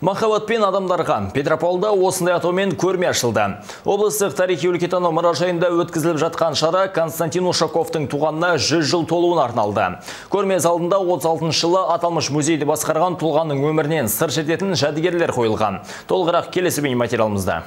Махаббат пен адамдарға Петрополда осындай атаумен көрме ашылды. Облыстық тарихи өлкетану мұражайында өткізіліп жатқан шара Константин Ушаковтың туғанына 100 жыл толуын арналды. Көрме залында 36 жылы аталмыш музейді басқарған тұлғаның өмірінен сыр шертетін жәдігерлер қойылған. Толығырақ келесі бейне материалымызда.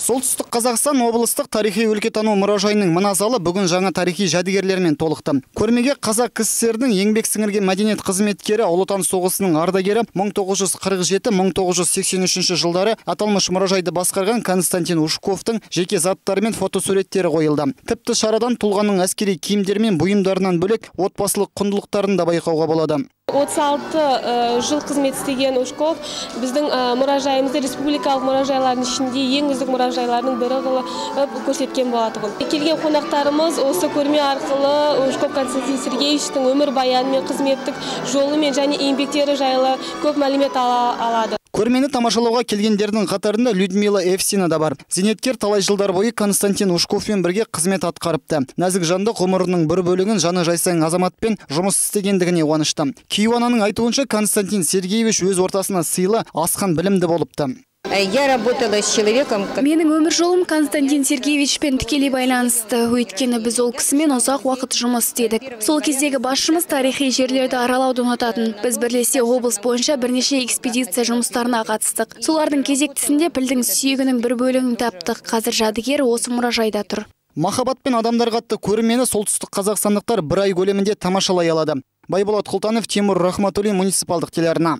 Солтүстік Қазақстан облыстық тарихи өлкетану мұражайының мына залы бүгін жаңа тарихи жәдігерлермен толықты. Көрмеге қазақ кср еңбек сіңірген мәдениет қызметкері Ұлы Отан соғысының ардагері 1947-1983 жылдары аталмыш мұражайды басқарған Константин Ушковтың жеке заттары мен фотосуреттері қойылды. Тіпті шарадан тұлғаның әскери киімдері мен бұйымдарынан бөлек отбасылық құндылықтарын да байқауға болады. 36 жыл қызмет істеген ушков біздің мұражайымызды республикалық мұражайлардың ішінде ең үздік мұражайлардың бірі қылып көрсеткен болатын келген қонақтарымыз осы көрме арқылы ушков константин сергеевичтің өмірбаяны мен қызметтік жолы мен және еңбектері жайлы көп мәлімет ала алады. Көрмені тамашалауға келгендердің қатарында людмила евсина да бар. Зейнеткер талай жылдар бойы константин ушковпен бірге қызмет атқарыпты. Нәзік жанды ғұмырының бір бөлігін жаны жайсаң азаматпен жұмыс істегендігіне қуанышты. Кейуананың айтуынша константин сергеевич өз ортасына сыйлы асқан білімді болыпты. Я работала с человеком. Менің өмір жолым Константин Сергеевичпен тікелей байланысты. Өйткені біз ол кісімен ұзақ уақыт жұмыс істедік. Сол кездегі басшымыз тарихи жерлерді аралауды ұнататын. Біз бірлесе облыс бойынша бірнеше экспедиция жұмыстарына қатыстық. Солардың кезектісінде пілдің сүйегінің бір бөлігін таптық. Қазір жәдігер осы мұражайда тұр. Махаббат пен адамдарға атты көрмені солтүстік қазақстандықтар бір ай көлемінде тамашалай алады. Байболат Құлтанов, Тимур Рахматуллин муниципалдық телеарна.